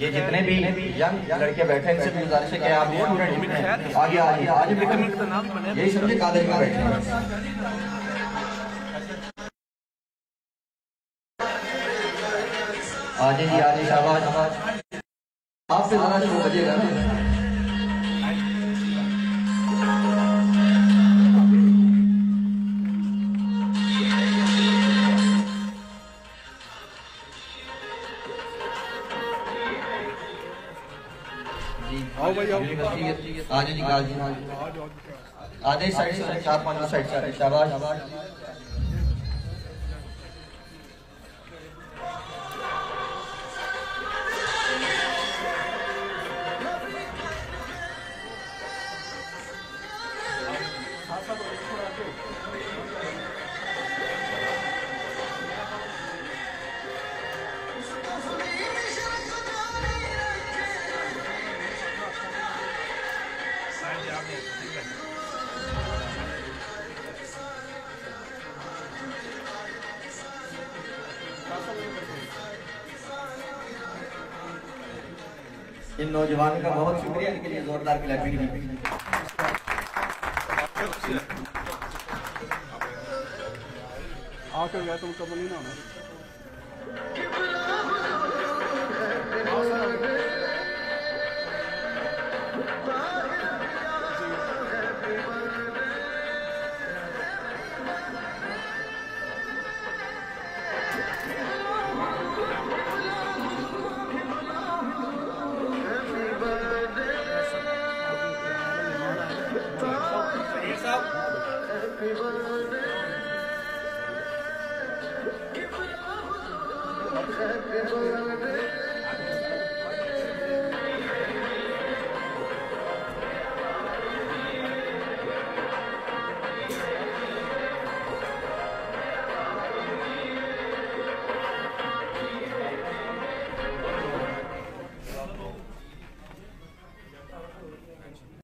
یہ جتنے بھی ینگ لڑکے بیٹھے ان سے بھی گزارش ہے کہ آپ اسٹوڈنٹ آگے آگے آج یہی سمجھے قادری میں بیٹھے ہیں۔ آجے جی آجے شہباز۔ آپ سے ذرا شروع بجے گا۔ آجے جی گال جی آدھے سائٹ سے چار پانچ سائٹ سے۔ شاباش۔ ان نوجوان کا بہت شکریہ ان کے لیے زوردار کلیپنگ دی آ کر گیا تم کب نہیں نہ ہونا خفف غضبك